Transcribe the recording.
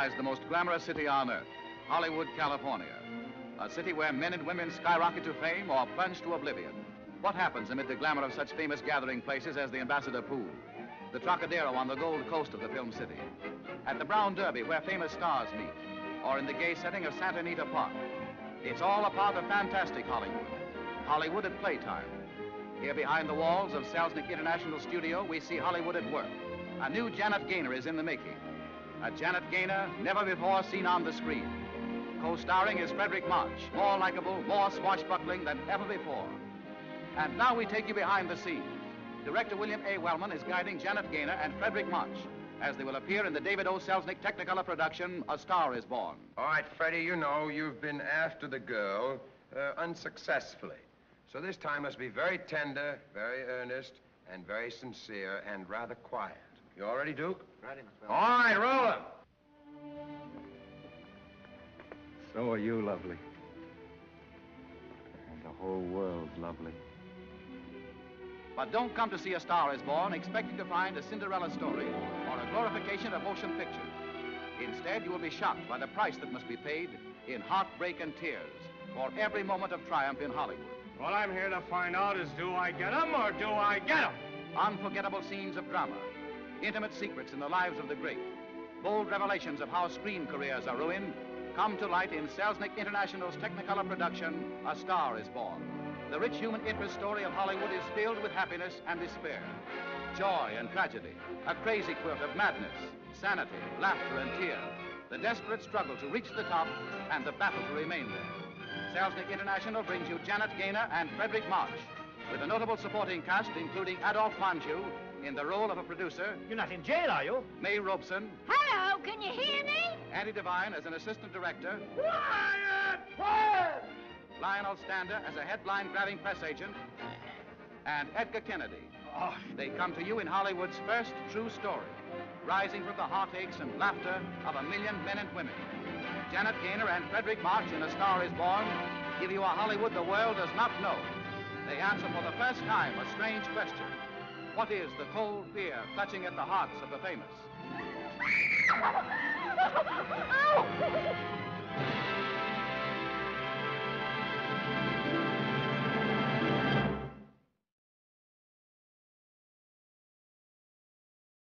lies the most glamorous city on earth, Hollywood, California. A city where men and women skyrocket to fame or plunge to oblivion. What happens amid the glamour of such famous gathering places as the Ambassador Pool, the Trocadero on the Gold Coast of the film city, at the Brown Derby where famous stars meet, or in the gay setting of Santa Anita Park? It's all a part of fantastic Hollywood. Hollywood at playtime. Here behind the walls of Selznick International Studio, we see Hollywood at work. A new Janet Gaynor is in the making. A Janet Gaynor never before seen on the screen. Co-starring is Fredric March, more likable, more swashbuckling than ever before. And now we take you behind the scenes. Director William A. Wellman is guiding Janet Gaynor and Fredric March as they will appear in the David O. Selznick Technicolor production, A Star is Born. All right, Freddie, you know you've been after the girl uh, unsuccessfully. So this time must be very tender, very earnest, and very sincere, and rather quiet. You all ready, Duke? Ready, Mr. All right, roll 'em. So are you lovely. And the whole world's lovely. But don't come to see A Star is Born expecting to find a Cinderella story or a glorification of motion pictures. Instead, you will be shocked by the price that must be paid in heartbreak and tears for every moment of triumph in Hollywood. What I'm here to find out is do I get 'em or do I get 'em? Unforgettable scenes of drama, intimate secrets in the lives of the great, bold revelations of how screen careers are ruined come to light in Selznick International's Technicolor production, A Star is Born. The rich human interest story of Hollywood is filled with happiness and despair, joy and tragedy, a crazy quilt of madness, sanity, laughter, and tears, the desperate struggle to reach the top and the battle to remain there. Selznick International brings you Janet Gaynor and Fredric March, with a notable supporting cast including Adolphe Menjou in the role of a producer, You're not in jail, are you? May Robson, Hello, can you hear me? Andy Devine as an assistant director, Quiet! Quiet! Lionel Stander as a headline grabbing press agent, and Edgar Kennedy. Oh, They come to you in Hollywood's first true story, rising from the heartaches and laughter of a million men and women. Janet Gaynor and Fredric March in A Star is Born give you a Hollywood the world does not know they answer for the first time a strange question. What is the cold fear clutching at the hearts of the famous?